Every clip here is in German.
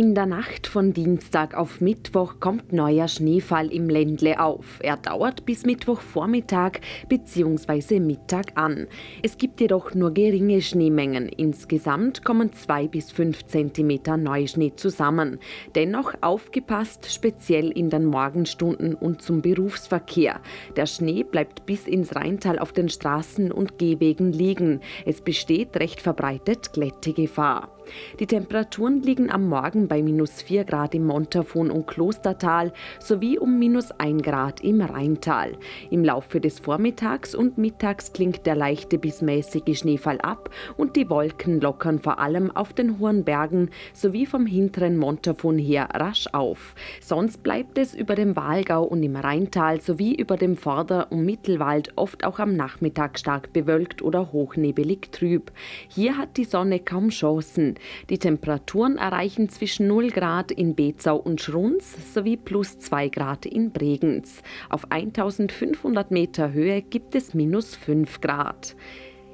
In der Nacht von Dienstag auf Mittwoch kommt neuer Schneefall im Ländle auf. Er dauert bis Mittwochvormittag bzw. Mittag an. Es gibt jedoch nur geringe Schneemengen. Insgesamt kommen zwei bis fünf Zentimeter Neuschnee zusammen. Dennoch aufgepasst, speziell in den Morgenstunden und zum Berufsverkehr. Der Schnee bleibt bis ins Rheintal auf den Straßen und Gehwegen liegen. Es besteht recht verbreitet Glättegefahr. Die Temperaturen liegen am Morgen bei minus 4 Grad im Montafon und Klostertal sowie um minus 1 Grad im Rheintal. Im Laufe des Vormittags und Mittags klingt der leichte bis mäßige Schneefall ab und die Wolken lockern vor allem auf den hohen Bergen sowie vom hinteren Montafon her rasch auf. Sonst bleibt es über dem Walgau und im Rheintal sowie über dem Vorder- und Mittelwald oft auch am Nachmittag stark bewölkt oder hochnebelig trüb. Hier hat die Sonne kaum Chancen. Die Temperaturen erreichen zwischen 0 Grad in Bezau und Schrunz sowie plus 2 Grad in Bregenz. Auf 1500 Meter Höhe gibt es minus 5 Grad.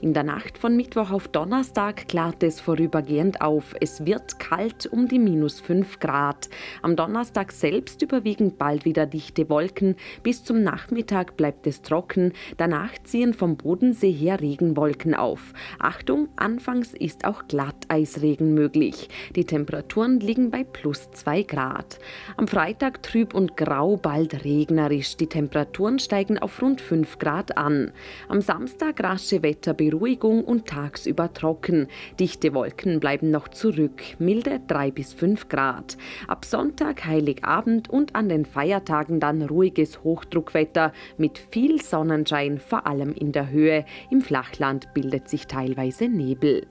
In der Nacht von Mittwoch auf Donnerstag klart es vorübergehend auf. Es wird kalt um die minus 5 Grad. Am Donnerstag selbst überwiegen bald wieder dichte Wolken. Bis zum Nachmittag bleibt es trocken. Danach ziehen vom Bodensee her Regenwolken auf. Achtung, anfangs ist auch Glatteisregen möglich. Die Temperaturen liegen bei plus 2 Grad. Am Freitag trüb und grau, bald regnerisch. Die Temperaturen steigen auf rund 5 Grad an. Am Samstag rasche Wetterbericht Beruhigung und tagsüber trocken. Dichte Wolken bleiben noch zurück, milde 3 bis 5 Grad. Ab Sonntag, Heiligabend und an den Feiertagen dann ruhiges Hochdruckwetter mit viel Sonnenschein, vor allem in der Höhe. Im Flachland bildet sich teilweise Nebel.